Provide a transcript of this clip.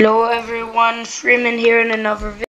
Hello everyone, Freeman here in another video.